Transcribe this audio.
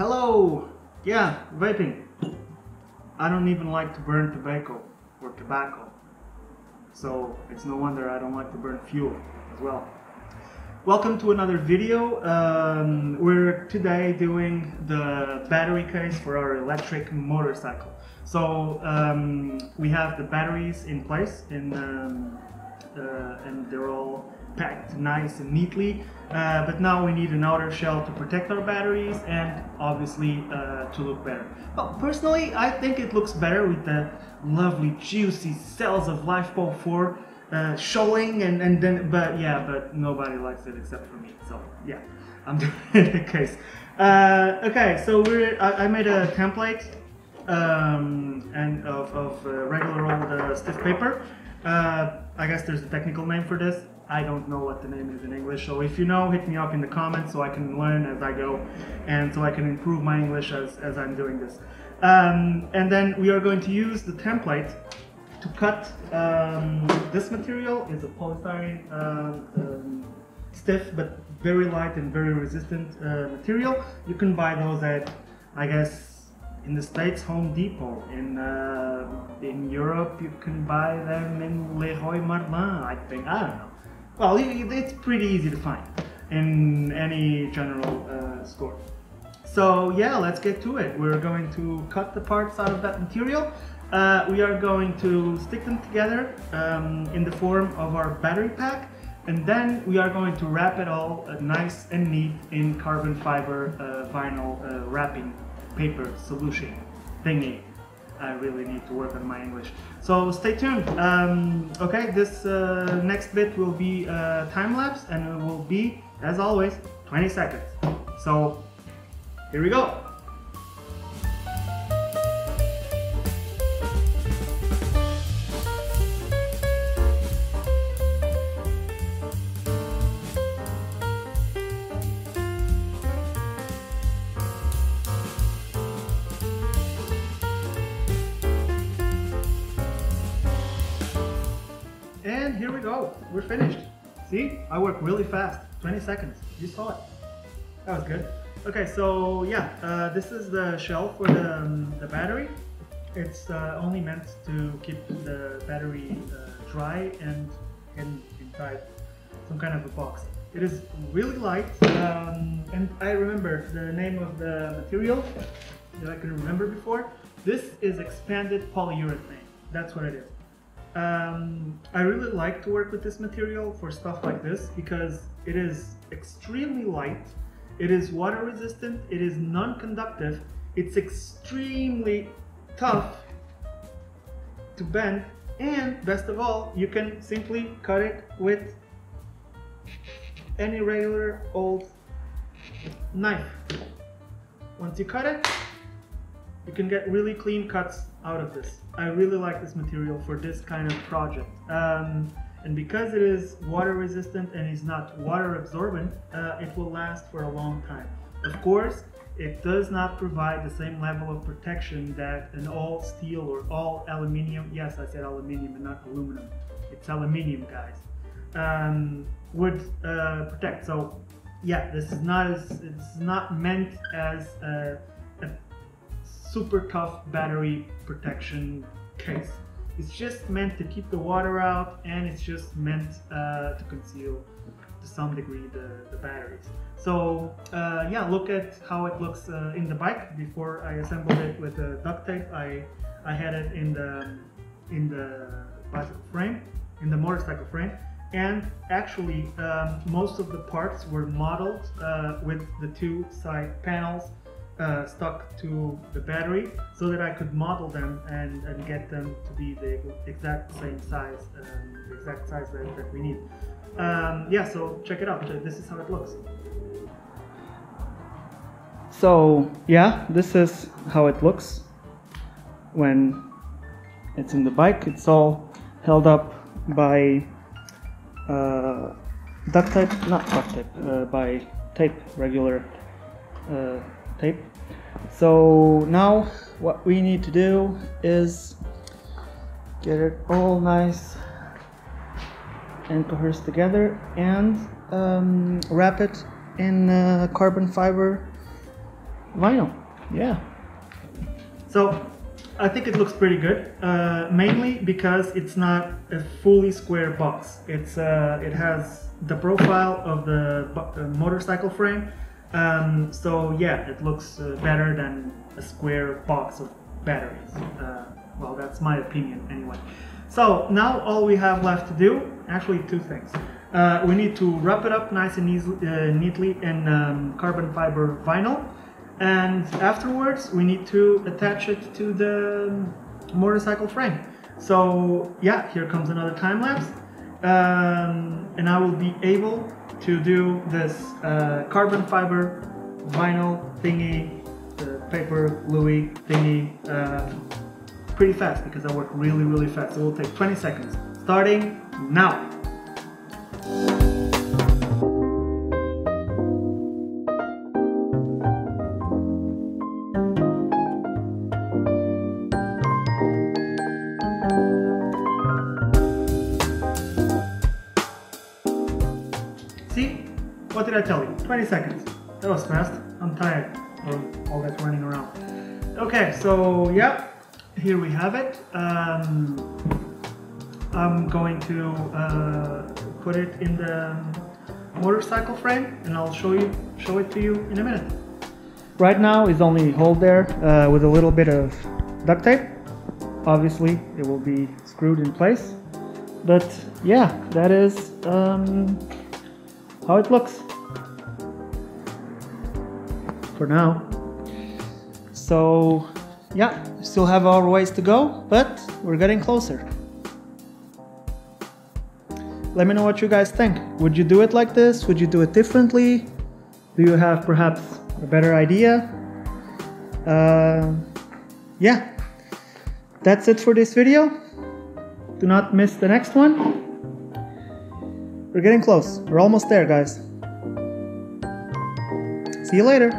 Hello! Yeah, vaping. I don't even like to burn tobacco or tobacco. So it's no wonder I don't like to burn fuel as well. Welcome to another video. Um, we're today doing the battery case for our electric motorcycle. So um, we have the batteries in place in, um, uh, and they're all packed nice and neatly. Uh, but now we need an outer shell to protect our batteries and obviously uh, to look better. Well, personally, I think it looks better with the lovely juicy cells of LiFePO 4 uh, showing and, and then, but yeah, but nobody likes it except for me. So yeah, I'm doing it in case. Uh, okay, so we're, I, I made a template um, and of, of uh, regular old uh, stiff paper. I guess there's a technical name for this. I don't know what the name is in English, so if you know, hit me up in the comments so I can learn as I go and so I can improve my English as, as I'm doing this. Um, and then we are going to use the template to cut um, this material is a polystyrene um, um, stiff but very light and very resistant uh, material. You can buy those at, I guess, in the States, Home Depot. In uh, in Europe, you can buy them in Leroy Merlin, I think. I don't know. Well, it's pretty easy to find in any general uh, store. So yeah, let's get to it. We're going to cut the parts out of that material. Uh, we are going to stick them together um, in the form of our battery pack and then we are going to wrap it all uh, nice and neat in carbon fiber uh, vinyl uh, wrapping paper solution thingy. I really need to work on my English. So stay tuned. Um, okay, this uh, next bit will be uh, time lapse and it will be, as always, 20 seconds. So here we go. Here we go. We're finished. See, I work really fast. 20 seconds. You saw it. That was good. Okay, so yeah, uh, this is the shell for the, um, the battery. It's uh, only meant to keep the battery uh, dry and in, inside some kind of a box. It is really light, um, and I remember the name of the material that I can remember before. This is expanded polyurethane. That's what it is. Um, I really like to work with this material for stuff like this because it is extremely light, it is water resistant, it is non-conductive, it's extremely tough to bend, and best of all, you can simply cut it with any regular old knife. Once you cut it, you can get really clean cuts out of this. I really like this material for this kind of project. Um, and because it is water resistant and is not water absorbent, uh, it will last for a long time. Of course, it does not provide the same level of protection that an all steel or all aluminium, yes I said aluminium and not aluminum, it's aluminium guys, um, would uh, protect. So yeah, this is not as, it's not meant as a super tough battery protection case. It's just meant to keep the water out and it's just meant uh, to conceal to some degree the, the batteries. So uh, yeah, look at how it looks uh, in the bike. Before I assembled it with the duct tape, I, I had it in the, in the bicycle frame, in the motorcycle frame. And actually, um, most of the parts were modeled uh, with the two side panels uh, stuck to the battery so that I could model them and, and get them to be the exact same size, um, the exact size that, that we need. Um, yeah, so check it out. This is how it looks. So yeah, this is how it looks when it's in the bike. It's all held up by uh, duct tape, not duct tape, uh, by tape, regular uh, tape. So now what we need to do is get it all nice and coerced together and um, wrap it in uh, carbon fiber vinyl. Yeah. So I think it looks pretty good, uh, mainly because it's not a fully square box. It's uh, it has the profile of the uh, motorcycle frame, um, so yeah, it looks uh, better than a square box of batteries. Uh, well, that's my opinion anyway. So now all we have left to do, actually two things. Uh, we need to wrap it up nice and easy, neatly in um, carbon fiber vinyl and afterwards we need to attach it to the motorcycle frame. So yeah, here comes another time lapse, um, and I will be able to do this uh, carbon fiber vinyl thingy, paper Louis thingy, uh, pretty fast because I work really really fast. It will take 20 seconds, starting now. Did I tell you? 20 seconds. That was fast. I'm tired from all that running around. Okay, so yeah, here we have it. Um, I'm going to uh, put it in the motorcycle frame and I'll show you show it to you in a minute. Right now is only hold there uh, with a little bit of duct tape. Obviously it will be screwed in place. But yeah, that is um, how it looks for now. So yeah, still have our ways to go, but we're getting closer. Let me know what you guys think. Would you do it like this? Would you do it differently? Do you have perhaps a better idea? Uh, yeah, that's it for this video. Do not miss the next one. We're getting close. We're almost there, guys. See you later.